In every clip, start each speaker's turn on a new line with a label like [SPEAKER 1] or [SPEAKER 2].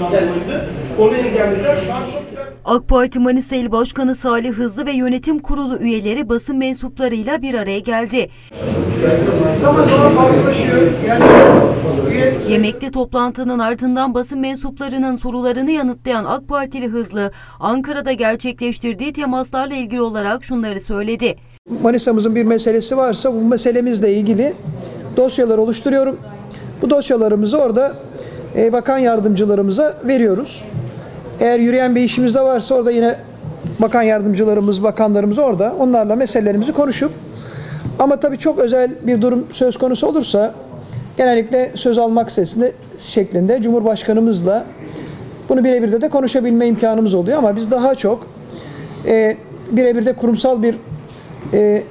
[SPEAKER 1] dolayıydı. Onu engellediler. Şu an çok güzel
[SPEAKER 2] AK Parti Manisa İl Başkanı Salih Hızlı ve yönetim kurulu üyeleri basın mensuplarıyla bir araya geldi.
[SPEAKER 1] zaman zaman farklılaşıyor. Yani üye
[SPEAKER 2] Yemekli toplantının ardından basın mensuplarının sorularını yanıtlayan AK Partili Hızlı, Ankara'da gerçekleştirdiği temaslarla ilgili olarak şunları söyledi.
[SPEAKER 3] Manisa'mızın bir meselesi varsa bu meselemizle ilgili dosyalar oluşturuyorum. Bu dosyalarımızı orada e, bakan yardımcılarımıza veriyoruz. Eğer yürüyen bir işimiz de varsa orada yine bakan yardımcılarımız, bakanlarımız orada. Onlarla meselelerimizi konuşup ama tabii çok özel bir durum söz konusu olursa genellikle söz almak sesinde şeklinde Cumhurbaşkanımızla bunu birebir de konuşabilme imkanımız oluyor ama biz daha çok e, birebir de kurumsal bir e,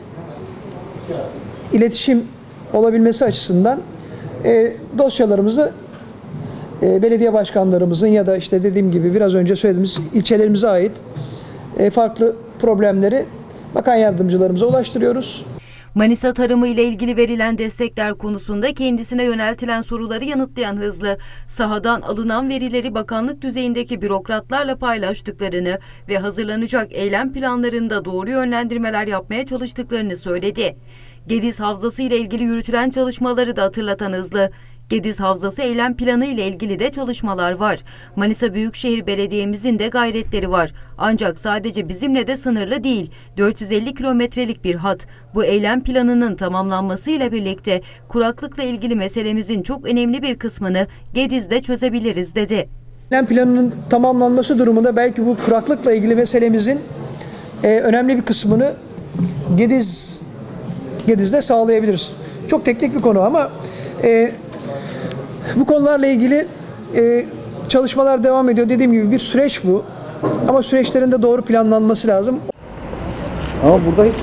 [SPEAKER 3] iletişim olabilmesi açısından e, dosyalarımızı e, belediye başkanlarımızın ya da işte dediğim gibi biraz önce söylediğimiz ilçelerimize ait e, farklı problemleri bakan yardımcılarımıza ulaştırıyoruz.
[SPEAKER 2] Manisa tarımı ile ilgili verilen destekler konusunda kendisine yöneltilen soruları yanıtlayan Hızlı, sahadan alınan verileri bakanlık düzeyindeki bürokratlarla paylaştıklarını ve hazırlanacak eylem planlarında doğru yönlendirmeler yapmaya çalıştıklarını söyledi. Gediz Havzası ile ilgili yürütülen çalışmaları da hatırlatan Hızlı, Gediz Havzası eylem planı ile ilgili de çalışmalar var. Manisa Büyükşehir Belediye'mizin de gayretleri var. Ancak sadece bizimle de sınırlı değil. 450 kilometrelik bir hat. Bu eylem planının tamamlanmasıyla birlikte kuraklıkla ilgili meselemizin çok önemli bir kısmını Gediz'de çözebiliriz dedi.
[SPEAKER 3] Eylem planının tamamlanması durumunda belki bu kuraklıkla ilgili meselemizin e, önemli bir kısmını Gediz Gediz'de sağlayabiliriz. Çok teknik bir konu ama e, bu konularla ilgili e, çalışmalar devam ediyor. Dediğim gibi bir süreç bu. Ama süreçlerin de doğru planlanması lazım.
[SPEAKER 4] Ama burada hiç